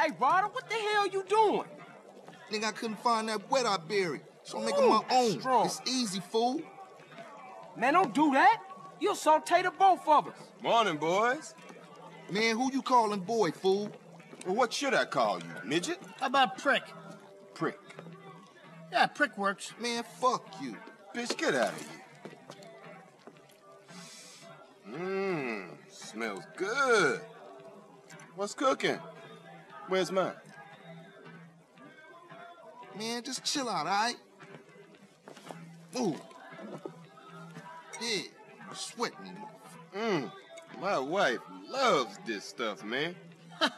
Hey, Ryder, what the hell you doing? Nigga, I couldn't find that wet I buried. So I'm making my own. strong. It's easy, fool. Man, don't do that. You'll saute the both of us. Morning, boys. Man, who you calling boy, fool? Well, what should I call you? Midget? How about prick? Prick. Yeah, prick works. Man, fuck you. Bitch, get out of here. Mmm, smells good. What's cooking? Where's mine? Man, just chill out, all right? Move. Yeah, sweat me. Mmm, my wife loves this stuff, man.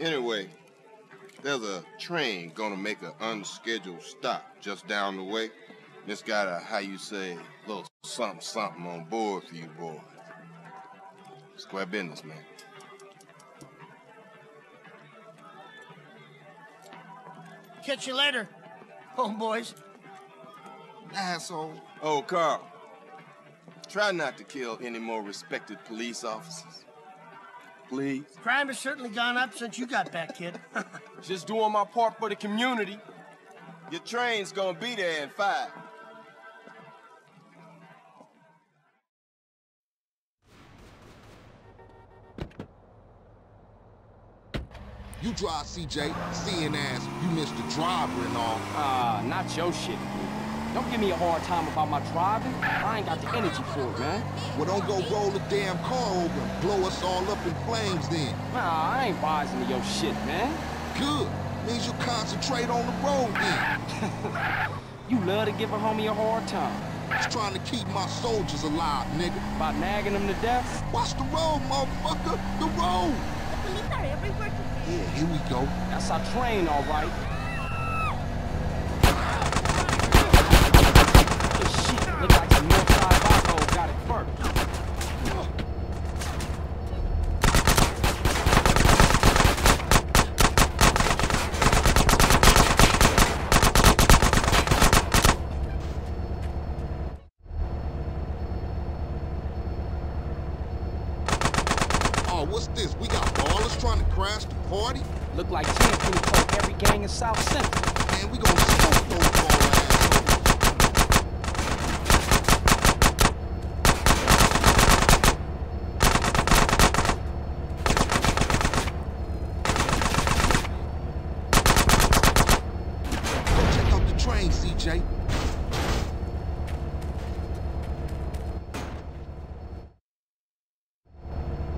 anyway, there's a train gonna make an unscheduled stop just down the way. It's got a, how you say, little something something on board for you boys. Square business, man. Catch you later, homeboys. Asshole. Oh, Carl. Try not to kill any more respected police officers. Please. Crime has certainly gone up since you got back, kid. Just doing my part for the community. Your train's gonna be there in five. You drive CJ, seeing ass, you missed the driver and all. Ah, not your shit. Don't give me a hard time about my driving. I ain't got the energy for it, man. Well, don't go roll the damn car over and blow us all up in flames then. Nah, I ain't rising to your shit, man. Good. Means you concentrate on the road then. You love to give a homie a hard time. Just trying to keep my soldiers alive, nigga. By nagging them to death? Watch the road, motherfucker. The road. The police are everywhere today. Yeah, here we go. That's our train, all right. This shit look like the Northside Vago got it first. Oh, what's this? We got Ballas trying to crash the party? Look like Champion told every gang in South Central. Man, we gonna smoke those ball. Go check out the train, CJ.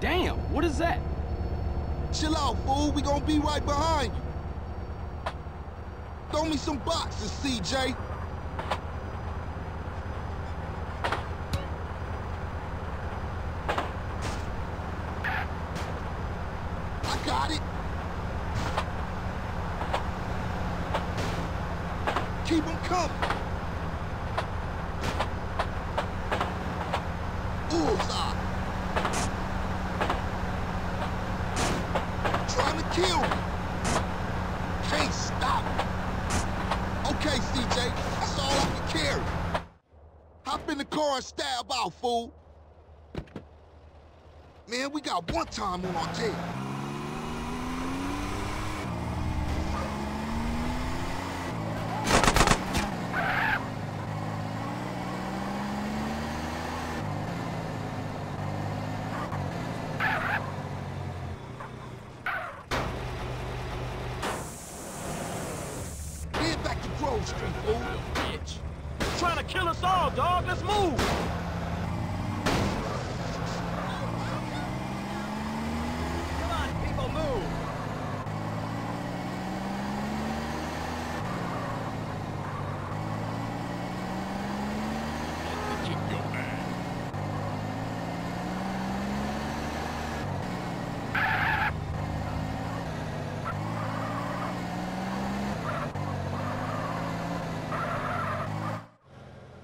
Damn, what is that? Chill out, fool. We gonna be right behind you. Throw me some boxes, CJ. I got it. Keep them coming. Trying to kill me. Can't stop me. Okay, CJ, that's all I can carry. Stab out, fool. Man, we got one time on our tail. Back to Grove Street, fool. Bitch. Trying to kill us all, dog. Let's move. Come on, people, move.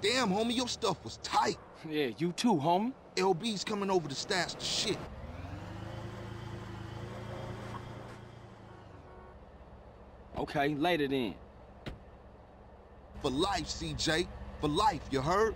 Damn, homie, your stuff was tight. Yeah, you too, homie. LB's coming over to stash the shit. Okay, later then. For life, CJ. For life, you heard?